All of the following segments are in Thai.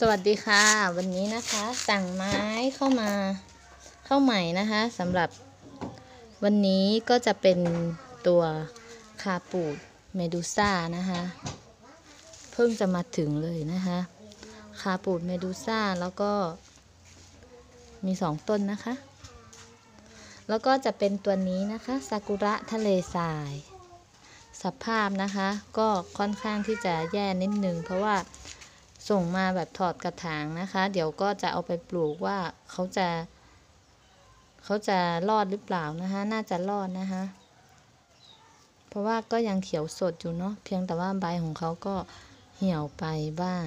สวัสดีค่ะ วันนี้นะคะสั่งไม้เข้ามาเข้าใหม่นะคะสำหรับวันนี้ก็จะเป็นตัวคาปูดเมดูซ่านะคะเพิ่งจะมาถึงเลยนะคะคาปูดเมดูซ่าแล้วก็มีสองต้นนะคะ แล้วก็จะเป็นตัวนี้นะคะซากุระทะเลทราย สภาพนะคะ ก็ค่อนข้างที่จะแย่นิดนึงเพราะว่า ส่งมาแบบถอดกระถางนะคะ เดี๋ยวก็จะเอาไปปลูกว่าเขาจะเขาจะรอดหรือเปล่านะคะ น่าจะรอดนะคะ เพราะว่าก็ยังเขียวสดอยู่เนาะเพียงแต่ว่าใบของเขาก็เหี่ยวไปบ้าง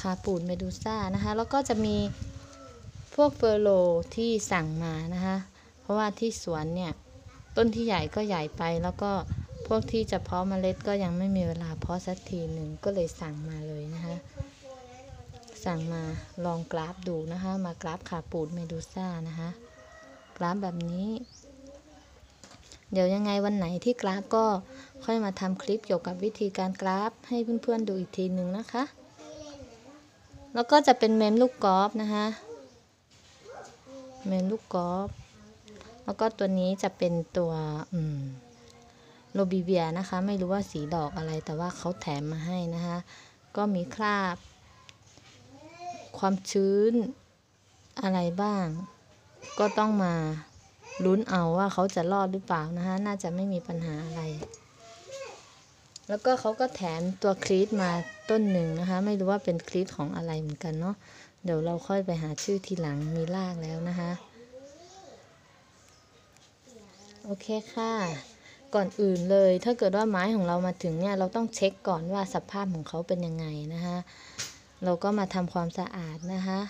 คาปูดเมดูซ่านะคะ แล้วก็จะมีพวกเฟอร์โลที่สั่งมานะคะ เพราะว่าที่สวนเนี่ย ต้นที่ใหญ่ก็ใหญ่ไปแล้วก็ พวกที่จะเพาะเมล็ดก็ยังไม่มีเวลาเพาะสักทีหนึ่งก็เลยสั่งมาเลยนะคะ สั่งมาลองกราฟดูนะคะ มากราฟขาปูดเมดูซ่านะคะ กราฟแบบนี้ เดี๋ยวยังไงวันไหนที่กราฟก็ค่อยมาทำคลิปเกี่ยวกับวิธีการกราฟให้เพื่อนๆดูอีกทีหนึ่งนะคะ แล้วก็จะเป็นเมมลูกกอล์ฟนะคะ เมมลูกกอล์ฟแล้วก็ตัวนี้จะเป็นตัวอืม โรบิเวียนะคะ ไม่รู้ว่าสีดอกอะไรแต่ว่าเขาแถมมาให้นะคะ ก็มีคราบ ความชื้นอะไรบ้าง ก็ต้องมาลุ้นเอาว่าเขาจะรอดหรือเปล่านะคะ น่าจะไม่มีปัญหาอะไร แล้วก็เขาก็แถมตัวคลีตมาต้นหนึ่งนะคะ ไม่รู้ว่าเป็นคลีตของอะไรเหมือนกันเนาะเดี๋ยวเราค่อยไปหาชื่อทีหลังมีรากแล้วนะคะ โอเคค่ะ ก่อนอื่นเลย ถ้าเกิดว่าไม้ของเรามาถึงเนี่ยเราต้องเช็คก่อนว่าสภาพของเขาเป็นยังไงนะคะ เราก็มาทำความสะอาดนะคะ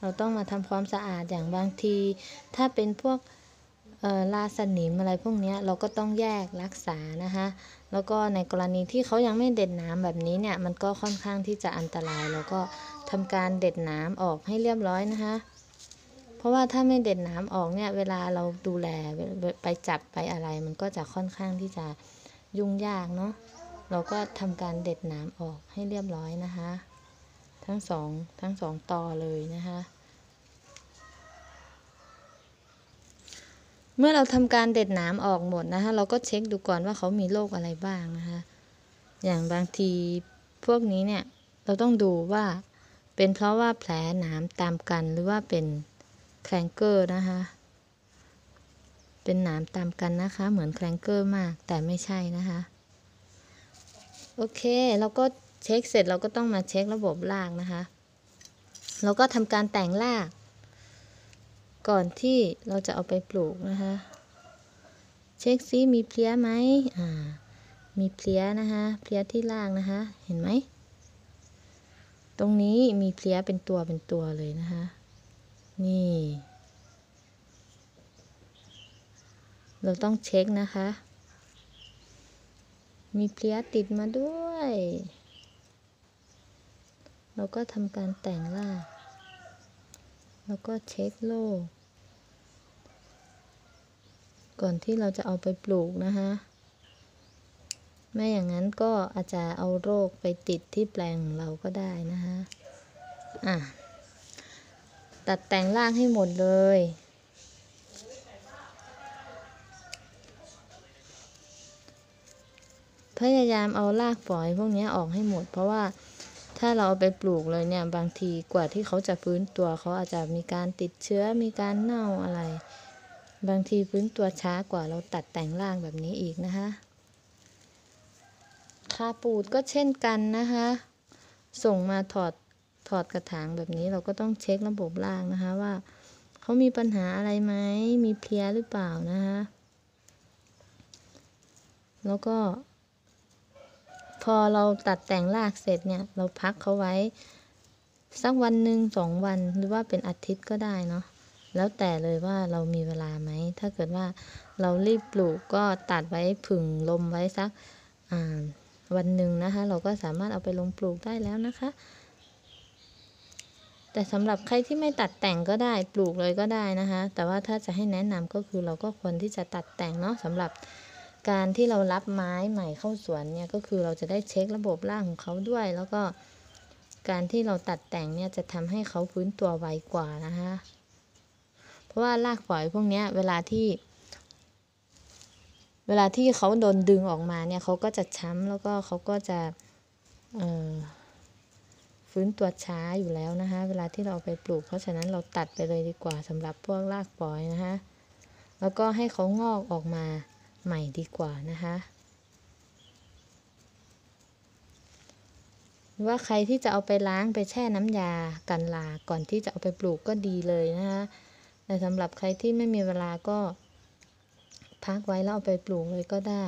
เราต้องมาทำความสะอาดอย่างบางที ถ้าเป็นพวกเอ่อลาสนิมอะไรพวกนี้เราก็ต้องแยกรักษานะคะแล้วก็ในกรณีที่เขายังไม่เด็ดหนาแบบนี้เนี่ยมันก็ค่อนข้างที่จะอันตราย แล้วก็ทำการเด็ดหนาออกให้เรียบร้อยนะคะ เพราะว่าถ้าไม่เด็ดหนามออกเนี่ย เวลาเราดูแลไปจับไปอะไร มันก็จะค่อนข้างที่จะยุ่งยากเนาะเราก็ทำการเด็ดหนามออกให้เรียบร้อยนะคะ ทั้งสองทั้งสองต่อเลยนะคะ เมื่อเราทำการเด็ดหนามออกหมดนะคะ เราก็เช็คดูก่อนว่าเขามีโรคอะไรบ้างนะคะ อย่างบางทีพวกนี้เนี่ยเราต้องดูว่าเป็นเพราะว่าแผลหนามตามกันหรือว่าเป็น แคลงเกอร์นะคะ เป็นหนามตามกันนะคะ เหมือนแคลงเกอร์มาก แต่ไม่ใช่นะคะ โอเค เราก็เช็คเสร็จเราก็ต้องมาเช็คระบบรากนะคะ เราก็ทำการแต่งราก ก่อนที่เราจะเอาไปปลูกนะคะ เช็คซิมีเพลี้ยไหมอ่า มีเพลี้ยนะคะ เพลี้ยที่รากนะคะ เห็นไหม ตรงนี้มีเพลี้ยเป็นตัวเป็นตัวเลยนะคะ นี่ เราต้องเช็คนะคะ มีเพลี้ยติดมาด้วย เราก็ทำการแต่งราแล้วก็เช็คโรคก่อนที่เราจะเอาไปปลูกนะคะไม่อย่างนั้นก็อาจจะเอาโรคไปติดที่แปลงของเราก็ได้นะคะอะ ตัดแต่งรากให้หมดเลย พยายามเอารากฝอยพวกนี้ออกให้หมด เพราะว่าถ้าเราเอาไปปลูกเลยเนี่ย บางทีกว่าที่เขาจะฟื้นตัวเขาอาจจะมีการติดเชื้อมีการเน่าอะไร บางทีฟื้นตัวช้ากว่าเราตัดแต่งรากแบบนี้อีกนะคะคาปูดก็เช่นกันนะคะ ส่งมาถอด ถอดกระถางแบบนี้เราก็ต้องเช็คระบบรากนะคะว่าเขามีปัญหาอะไรไหมมีเพลียหรือเปล่านะคะแล้วก็ พอเราตัดแต่งรากเสร็จเนี่ยเราพักเขาไว้ สักวันหนึ่งสองวันหรือว่าเป็นอาทิตย์ก็ได้เนาะแล้วแต่เลยว่าเรามีเวลาไหม ถ้าเกิดว่าเรารีบปลูกก็ตัดไว้ผึ่งลมไว้สักวันหนึ่งนะคะ เราก็สามารถเอาไปลงปลูกได้แล้วนะคะ แต่สำหรับใครที่ไม่ตัดแต่งก็ได้ปลูกเลยก็ได้นะคะ แต่ว่าถ้าจะให้แนะนำก็คือเราก็ควรที่จะตัดแต่งเนาะสำหรับการที่เรารับไม้ใหม่เข้าสวนเนี่ยก็คือเราจะได้เช็คระบบรากของเขาด้วย แล้วก็การที่เราตัดแต่งเนี่ยจะทำให้เขาฟื้นตัวไวกว่านะคะ เพราะว่ารากฝอยพวกนี้เวลาที่ เวลาที่เขาโดนดึงออกมาเนี่ยเขาก็จะช้ำแล้วก็เขาก็จะเอ่อ ฟื้นตัวช้าอยู่แล้วนะคะ เวลาที่เราไปปลูก เพราะฉะนั้นเราตัดไปเลยดีกว่าสำหรับพวกรากฝอยนะคะ แล้วก็ให้เขางอกออกมาใหม่ดีกว่านะคะว่าใครที่จะเอาไปล้างไปแช่น้ำยากันลาก่อนที่จะเอาไปปลูกก็ดีเลยนะคะแต่สำหรับใครที่ไม่มีเวลาก็ พักไว้แล้วเอาไปปลูกเลยก็ได้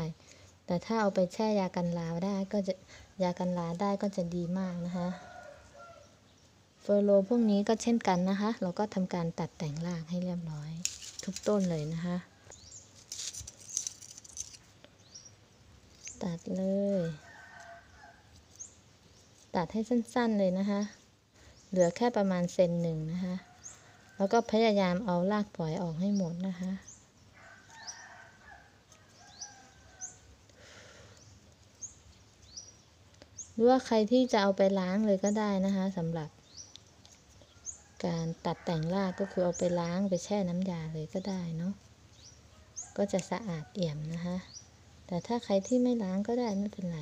แต่ถ้าเอาไปแช่ยากันลาได้ก็จะยากันลาได้ก็จะดีมากนะคะ เฟอร์โลพวกนี้ก็เช่นกันนะคะ เราก็ทำการตัดแต่งรากให้เรียบร้อย ทุกต้นเลยนะคะ ตัดเลย ตัดให้สั้นๆเลยนะคะ เหลือแค่ประมาณเซนหนึ่งนะคะ แล้วก็พยายามเอารากปล่อยออกให้หมดนะคะหรือว่าใครที่จะเอาไปล้างเลยก็ได้นะคะสำหรับ การตัดแต่งรากก็คือเอาไปล้างไปแช่น้ำยาเลยก็ได้เนาะก็จะสะอาดเอี่ยมนะคะ แต่ถ้าใครที่ไม่ล้างก็ได้ไม่เป็นไร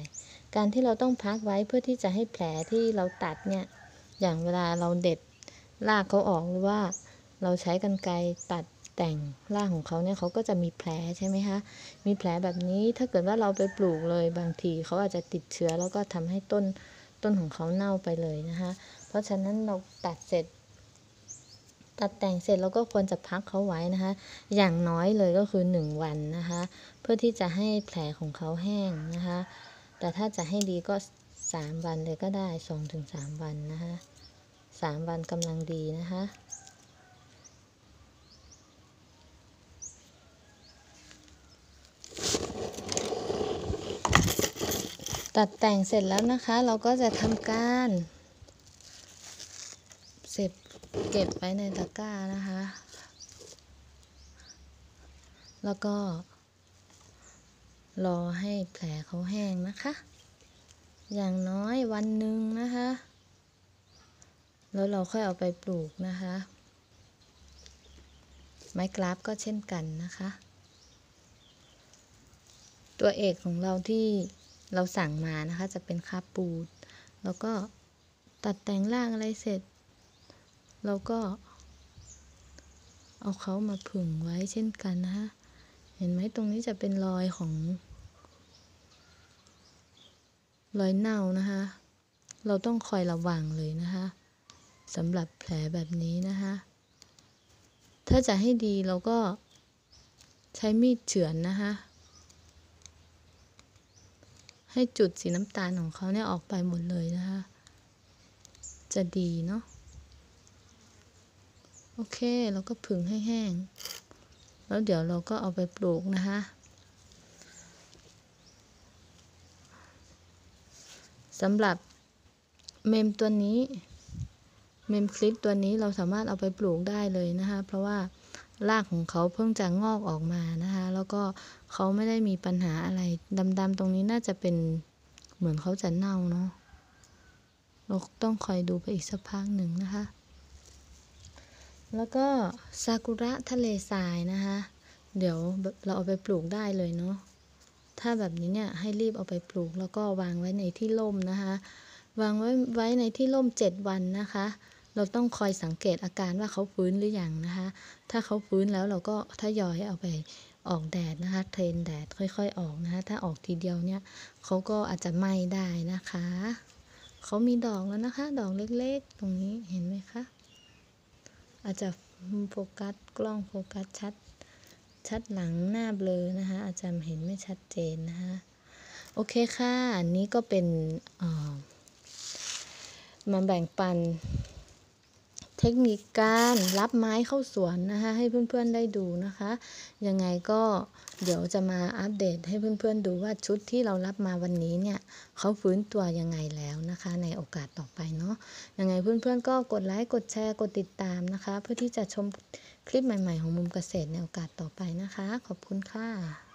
การที่เราต้องพักไว้เพื่อที่จะให้แผลที่เราตัดเนี่ย อย่างเวลาเราเด็ดรากเขาออกหรือว่า เราใช้กรรไกรตัดแต่งรากของเขาเนี่ยเขาก็จะมีแผลใช่ไหมคะ มีแผลแบบนี้ถ้าเกิดว่าเราไปปลูกเลยบางทีเขาอาจจะติดเชื้อแล้วก็ทำให้ต้นต้นของเขาเน่าไปเลยนะคะ เพราะฉะนั้นเราตัดเสร็จ ตัดแต่งเสร็จเราก็ควรจะพักเขาไว้นะคะ อย่างน้อยเลยก็คือ 1 วันนะคะ เพื่อที่จะให้แผลของเขาแห้งนะคะ แต่ถ้าจะให้ดีก็ 3 วันเลยก็ได้ 2-3 วันนะคะ3วันกำลังดีนะคะตัดแต่งเสร็จแล้วนะคะ เราก็จะทำการ เก็บไว้ในตะกร้านะคะ แล้วก็ รอให้แผลเขาแห้งนะคะ อย่างน้อยวันหนึ่งนะคะ แล้วเราค่อยเอาไปปลูกนะคะ ไม้กราฟก็เช่นกันนะคะ ตัวเอกของเราที่เราสั่งมานะคะจะเป็นคาปูด แล้วก็ตัดแต่งร่างอะไรเสร็จ เราก็ เอาเขามาผึ่งไว้เช่นกันนะคะเห็นไหมตรงนี้จะเป็นรอยของ รอยเน่านะคะ เราต้องคอยระวังเลยนะคะสำหรับแผลแบบนี้นะคะ ถ้าจะให้ดีเราก็ใช้มีดเฉือนนะคะให้จุดสีน้ำตาลของเขาเนี่ยออกไปหมดเลยนะคะ จะดีเนาะ เค เราก็ผึ่งให้แห้ง แล้วเดี๋ยวเราก็เอาไปปลูกนะคะ สำหรับเมมตัวนี้ เมมคลิปตัวนี้เราสามารถเอาไปปลูกได้เลยนะคะ เพราะว่ารากของเขาเพิ่งจะงอกออกมานะคะ แล้วก็เขาไม่ได้มีปัญหาอะไรดำๆตรงนี้น่าจะเป็นเหมือนเขาจะเน่าเนาะเราต้องคอยดูไปอีกสักพักหนึ่งนะคะ แล้วก็ซากุระทะเลทรายนะคะ เดี๋ยวเราเอาไปปลูกได้เลยเนาะ ถ้าแบบนี้เนี่ยให้รีบเอาไปปลูกแล้วก็วางไว้ในที่ร่มนะคะ วางไว้ไว้ในที่ร่ม 7 วันนะคะ เราต้องคอยสังเกตอาการว่าเขาฟื้นหรือยังนะคะ ถ้าเขาฟื้นแล้วเราก็ทยอยเอาไปออกแดดนะคะ เทรนแดดค่อยๆ ออกนะคะ ถ้าออกทีเดียวเนี่ยเขาก็อาจจะไหม้ได้นะคะ เขามีดอกแล้วนะคะ ดอกเล็กๆ ตรงนี้เห็นไหมคะ อาจจะโฟกัสกล้องโฟกัสชัด ชัดหลังหน้าเบลอนะคะ อาจารย์เห็นไม่ชัดเจนนะคะโอเคค่ะ อันนี้ก็เป็นมาแบ่งปัน เทคนิคการรับไม้เข้าสวนนะคะให้เพื่อนๆได้ดูนะคะ ยังไงก็เดี๋ยวจะมาอัปเดตให้เพื่อนๆดูว่าชุดที่เรารับมาวันนี้เนี่ยเขาฟื้นตัวยังไงแล้วนะคะ ในโอกาสต่อไปเนาะยังไงเพื่อนๆก็กดไลค์กดแชร์กดติดตามนะคะ เพื่อที่จะชมคลิปใหม่ๆของมุมเกษตรในโอกาสต่อไปนะคะ ขอบคุณค่ะ